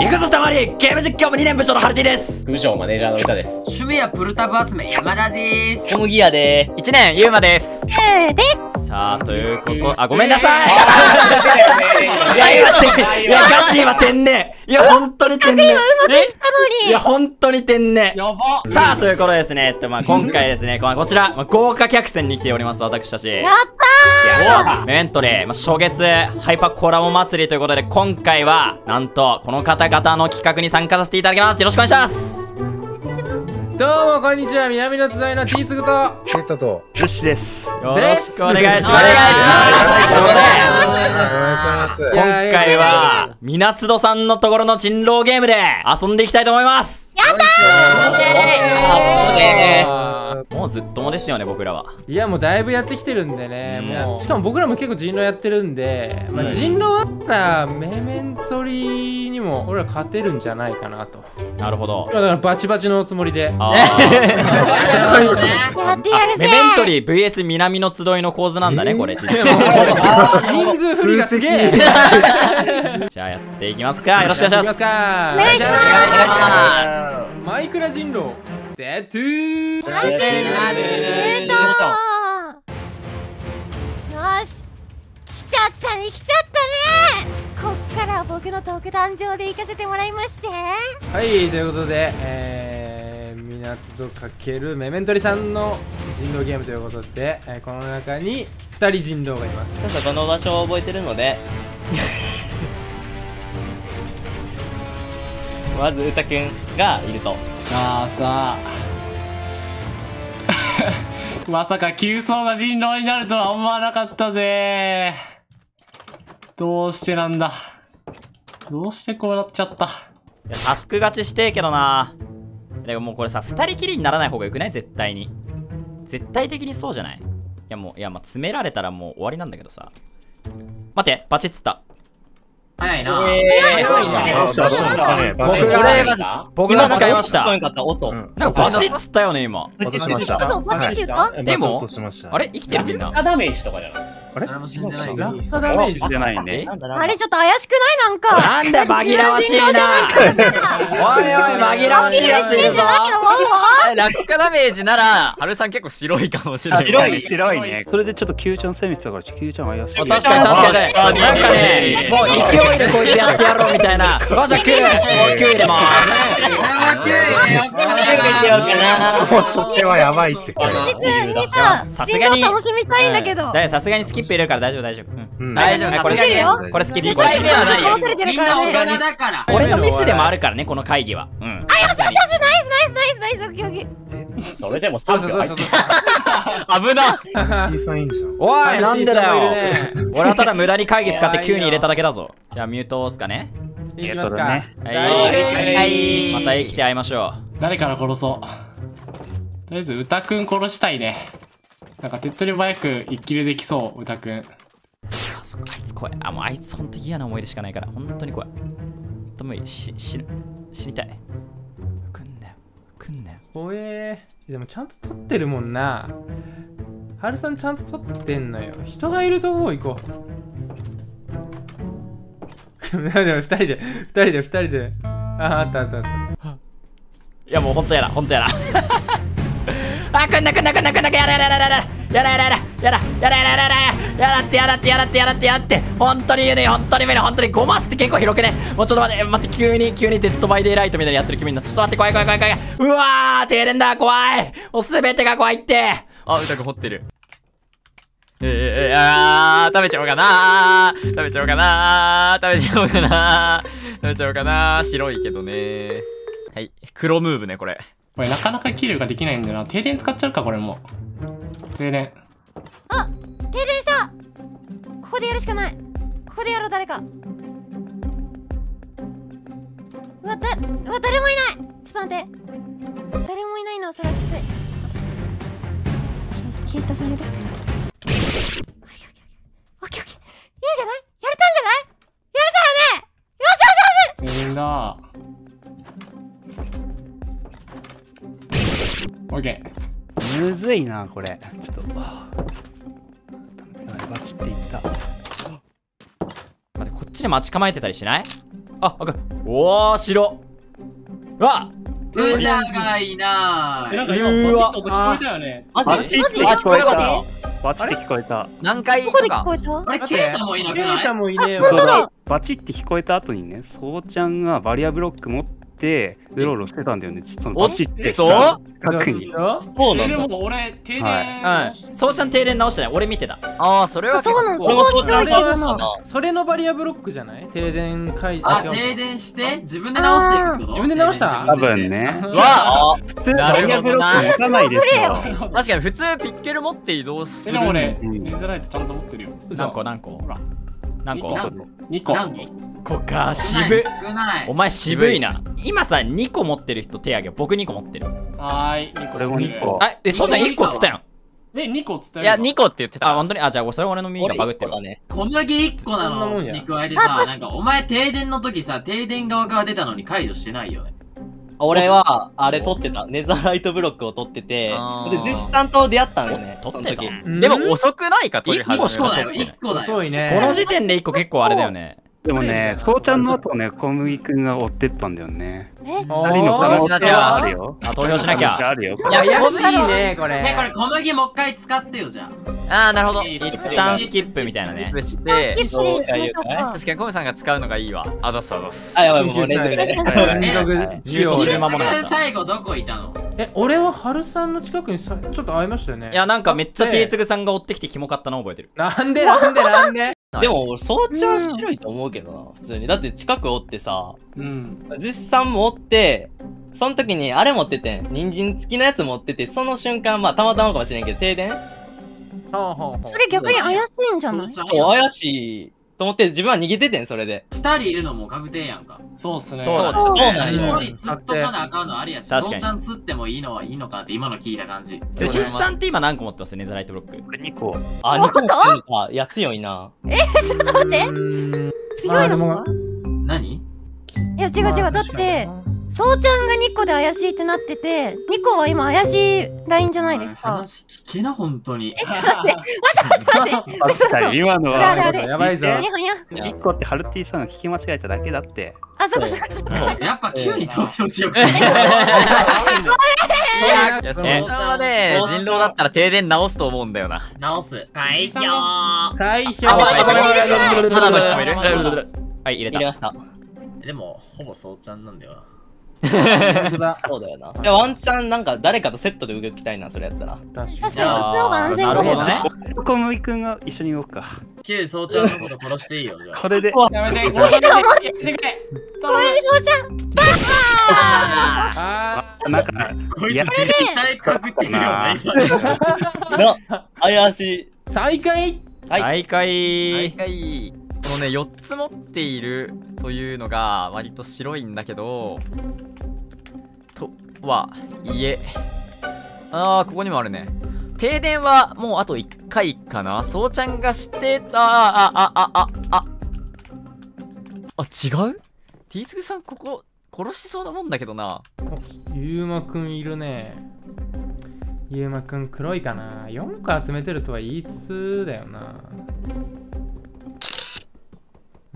行くぞたまりゲーム実況も2年部長のハルティです。部長マネージャーの歌です。趣味はプルタブ集め山田です。小麦屋で1年ゆうまです。さあということあごめんなさい。いや今ていやガチ今天然。いや本当に天然。いや本当に天然。やば。さあということでですね、えっとまあ、今回ですねここちら、まあ、豪華客船に来ております私たち。やったメメントレー、まあ、初月ハイパーコラボ祭りということで今回はなんとこの方々の企画に参加させていただきます。よろしくお願いします。どうもこんにちは。南のつないのティーツグと。ケイトとよろしくお願いします。お願いします。ということでお願いします。今回は、みなつどさんのところの人狼ゲームで遊んでいきたいと思いますもうずっともですよね、僕らは。いやもうだいぶやってきてるんでね。もうしかも僕らも結構人狼やってるんで、まあ、人狼だったらメメントリーにも俺ら勝てるんじゃないかなと。なるほど。だからバチバチのつもりで。あー。やってやるぜメメントリー VS 南の集いの構図なんだね、これ。実は人数振りがすげえ。じゃあやっていきますか。よろしくお願いします。かお願いします。マイクラ人狼デトゥー。はいえーとよし来ちゃったね来ちゃったね。こっからは僕の特段上で行かせてもらいまして。はいということでえー、みなつとかけるメメントリさんの人狼ゲームということで、えーこの中に2人人狼がいます。そこの場所を覚えてるので。まずうたくんがいるとさあさあ まさか急走が人狼になるとは思わなかったぜどうしてなんだどうしてこうなっちゃったタスク勝ちしてえけどな。でももうこれさ、二人きりにならない方がよくない？絶対に。絶対的にそうじゃない？いやもう、いやまあ詰められたらもう終わりなんだけどさ。待って、バチッつった。早いな。え、僕が、僕が使いました。なんかバチッつったよね、今。バチッつった？でも、あれ？生きてるみんな。ダメージとかじゃない？誰も死んでないラッサダメージ。じゃないんえなんだなんだ。あれちょっと怪しくない？なんか。なんだ紛らわしいなおいおい紛らわしい。やついるぞ落下ダメージならハルさん結構白いかもしれない。白い。白いね。それでちょっと Q ちゃん攻めてたから Q ちゃん怪しい。確かに確かに。なんかねもう勢いでこいつやってやろうみたいな。よっしゃ9 9入れますもうそれはやばいって。実にさ人さすがに狼楽しみたいんだけど。ださすがにスキップ入れるから大丈夫大丈夫。うん。うん。大丈夫。これこれスキップ二これスキッ回目はないよ騙されてるみんからねな大人だから。プ俺のミスでもあるからねこの会議は。うん。あよしよしよしナイスナイスナイスナイスオッケーオッケーそれでも3そうそう秒入って危なおいなんでだよ俺はただ無駄に会議使って9に入れただけだぞじゃあミュート押すかねいきますかはいはいまた生きて会いましょ誰から殺そう？とりあえず歌くん殺したいね。なんか手っ取り早く一キルできそう歌くん。そっかあいつ怖い。あもうあいつほんと嫌な思い出しかないから。本当に怖い。ほんと無理。し死ぬ死にたい。来んなよ。来んなよ。おえ。ー、でもちゃんと撮ってるもんな。ハルさんちゃんと撮ってんのよ。人がいるとこ行こう。でも二人で二人で二人で。ああったあったあったいやもうほんとやだほんとやだ あ来んな来んな来んな来んなやだやだやだやだやだやだやだやだやだやだやだやだってやだってやだってやだってやって。本当に言うね本当に無理本当にゴマスって結構広くね。もうちょっと待って待って急に急にデッドバイデイライトみたいにやってる君になってちょっと待って怖い怖い怖い怖いうわー停電だ怖い。もう全てが怖いって。あうたく掘ってる。えー、あー食べちゃおうかなー。食べちゃおうかなー。食べちゃおうかなー。食べちゃおうかなー。白いけどねはい。黒ムーブねこれ。これなかなかキルができないんだよな。停電使っちゃうかこれも。停電。あ停電した。ここでやるしかない。ここでやろう誰か。うわだうわ誰もいない。ちょっと待って。誰もいないのはそれはきついけ消えた。されるオッケーむずいなこれ。ちょっと。バチっていった。待ってこっちで待ち構えてたりしない？あわかる。おー白。うわ。歌がいなえ、なんい。か今、バチッと音聞こえたよね。マジ？バチッて聞こえた。バチって聞こえた。何回どこで聞とかこえた？あれ、ケイタもいなくケイないタもいねえ本当わ。だ。バチって聞こえた後にね、そうちゃんがバリアブロック持って、うろうろしてたんだよね。ちょっとバチって近くに。そうなんだ。でも俺、停電。うんそうちゃん停電直してない。俺見てた。ああそれは結そうなん構そこは白いけどな。それのバリアブロックじゃない？停電解除。あ、停電して？自分で直して自分で直した？多分。ね。わ普通バリアブロック持たないですよ。確かに普通ピッケル持って移動すえ、る。でも俺、うん。ネズライトちゃんと持ってるよ。何個？何個？ほら、何個？何2個？何こか少渋お。前渋いな今さ2個持ってる人手挙げよ僕2個持ってるはーい、2個。俺も2個。あえそうちゃん1個っつったやんえ、2個っつったよいや2個って言ってあた本当に？あじゃあそれ俺の耳がバグってるわね。小麦1個なのに加えてさ、なんかお前停電の時さ、停電側から出たのに解除してないよね。俺は、あれ取ってた。ネザーライトブロックを取っててで、実施さんと出会ったんよね。お取ってたでも遅くないか取り一個始めたしかない1個だよ。遅いね。この時点で1個結構あれだよねでもね、そうちゃんの後ね、小麦くんが追ってったんだよね。え？二の可能性はあるよ。あ投票しなきゃ。あるよ。いや、怪しいね、これ。ね、これ小麦もう一回使ってよ、じゃあ。ああなるほど。一旦スキップみたいなね。スキップしスキて確かにコムさんが使うのがいいわ。あざっすあざっす。あ、やばい、もう 連続で。連続使用それヒル間もなかった。最後どこいたの？え、俺は春さんの近くにさちょっと会いましたよね。いやなんかめっちゃで T つぐさんが追ってきてキモかったの覚えてる。なんでなんでなんで？でも、俺、そうちゃん白いと思うけどな、普通に。だって近くおってさ、うん。実さんもおって、その時にあれ持っててん。人参付きのやつ持ってて、その瞬間、まあたまたまかもしれんけど、停電？それ逆に怪しいんじゃない？そう、怪しいと思って自分は逃げててん、それで。二人いるのも確定やんか。そうっすね。そうだそうそうなん一よ。人釣っとかなあかんのありやし、確かにそうちゃん釣ってもいいのはいいのかなって今の聞いた感じ。寿司さんって今何個持ってますネザーライトブロック？これ2個。あ、2個持ってんのか。いや、強いな。ちょっと待ってうん強いのか何？いや違う違うだってそうちゃんが2個で怪しいってなってて2個は今怪しいラインじゃないですか話聞けな、本当に。確かに、今のは。やばいぞ。にゃはにゃ1個ってハルティさんが聞き間違えただけだって。あそこそこそこやっぱ9に投票しようか。いやそうちゃんはね人狼だったら停電直すと思うんだよな直す。開票あごめんごめんごめんごめんごめんまだの人もいるはい入れた入れました。でも、ほぼそうちゃんなんだよな。そうだよな。いや、ワンチャンなんか誰かとセットで動きたいな、それやったら。確かに。そっちの方が安全かもね。小麦くんが一緒に動くか。9そうちゃんのこと殺していいよ。これで。やめて、やめてくれ。ごめんね。そうちゃんあなんか、こいつ絶対確定よ な、怪しい。ー 再開。再毎開。回このね4つ持っているというのが割と白いんだけどとはいえあーここにもあるね停電はもうあと1回かなそうちゃんがしてたああああああ違う ?T つぐさんここ殺しそうなもんだけどなゆうまくんいるね。ゆうまくん黒いかな ?4 個集めてるとは言いつつだよな。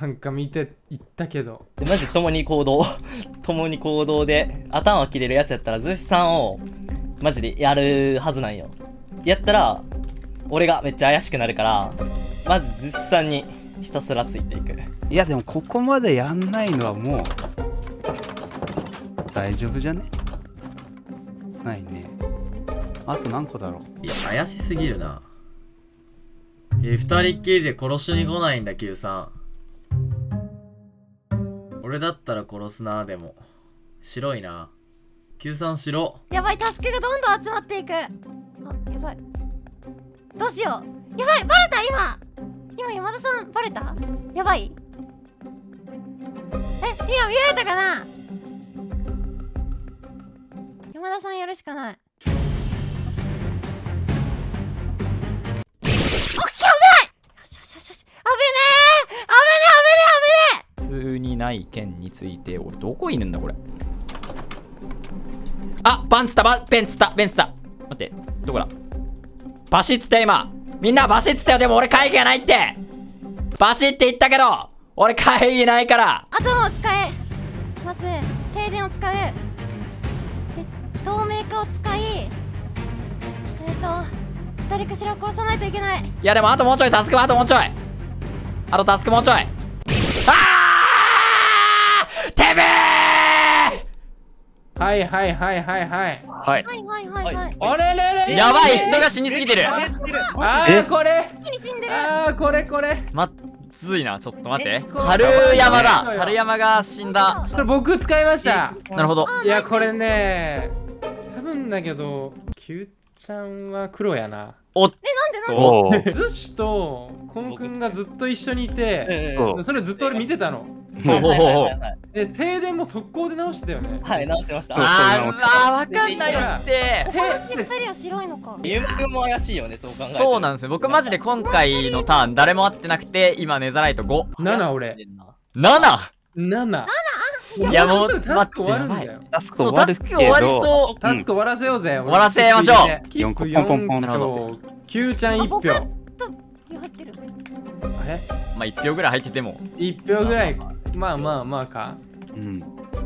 なんか見ていったけど。でマジ共に行動。共に行動で、頭切れるやつやったら、寿司さんを、マジでやるはずなんよ。やったら、俺がめっちゃ怪しくなるから、マジ寿司さんにひたすらついていく。いや、でもここまでやんないのはもう、大丈夫じゃね？ないね。あと何個だろう？いや、怪しすぎるな。えー、二人っきりで殺しに来ないんだ、Q さん。俺だったら殺すな、でも。白いな。Q さん白。やばい助けがどんどん集まっていく。あやばい。どうしよう。やばいバレた今。今山田さんバレた？やばい。え今見られたかな？山田さんやるしかない。ない件について俺どこいるんだこれ。あパンツったバペンツったペンツった。待ってどこだ？バシッつったよ今。みんなバシッつったよ。でも俺会議がないって。バシッって言ったけど俺会議ないから。頭を使えまず停電を使う。で透明化を使いえっ、と誰かしらを殺さないといけない。いやでもあともうちょい。タスクあともうちょい。あとタスクもうちょいあーてめえはいはいはいはいはい。はい。はいはいはいはい。あれれれやばい人が死にすぎてる。あえーこれ。一気に死んでる。あーこれこれ。まずいなちょっと待って。春山だ春山が死んだ。これ僕使いました。なるほど。いやこれね多分だけど Q ちゃんは黒やなおっおー。ズシとコンくんがずっと一緒にいてそれずっと俺見てたの。ほうほうほうほう。で停電も速攻で直してたよね。はい直してました。あーあーわかんないよって。この二人は白いのか。ゆうまくんも怪しいよねそう考えるとそうなんですよ。僕マジで今回のターン誰も会ってなくて今ネザライト5 7俺。7! 7いやもうタスク終わるんだよ。タスクそうタ終わるけスク終わりど、そう。タスク終わらせようぜ終わらせましょうキップ四個ポンポンポン4なるほ票 Q ちゃん1票。入ってる。え？まあ1票ぐらい入ってても。1票ぐらい。まあまあまあか。うん。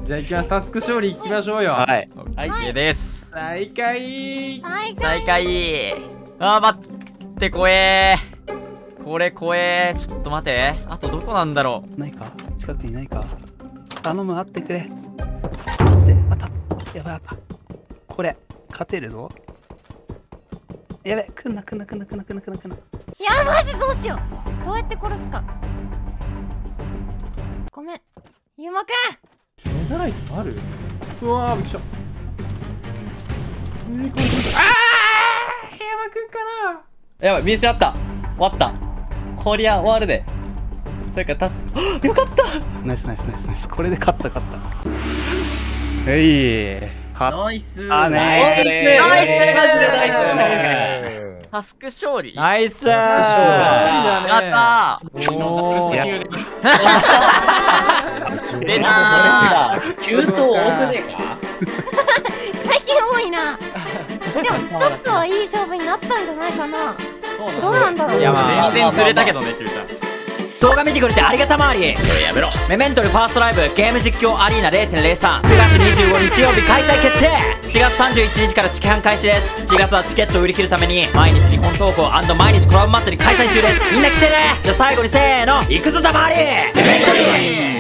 じゃあ行きます。タスク勝利行きましょうよ。はい。OK です。再開。はい再開。あー待って怖え。これ怖え。ちょっと待て。あとどこなんだろないか？近くにないか？頼む、会ってくれ。マジで、あった。やばい、あった。これ、勝てるぞ。やべ、来んな、来んな、来んな、来んな、来んな、来んな、来んな。いやマジどうしよう。どうやって殺すか。ごめん。ゆうまくん。ネザライトある？うわーびっくりした。何これあー山くんかな。やばい見失った。終わった。こりゃ終わるでそれからタス。クよかった。ナイス、ナイス、ナイス、ナイス。これで勝った、勝った。はい。はナイス。あ、ナねイスナイスマジでナイスうタスク勝利。やナイス。ーったおー。やー。出たー。急走多くねえか最近多いな。でもちょっとはいい勝負になったんじゃないかな。どうなんだろう。いやまあ全然釣れたけどねキューちゃん動画見てくれてありがたまわり。それやめろ。メメントルファーストライブゲーム実況アリーナ0.039月25日曜日開催決定。4月31日からチケハン開始です。4月はチケットを売り切るために毎日日本投稿毎日コラボ祭り開催中です。みんな来てね。じゃあ最後にせーの。行くぞたまわりメメントリー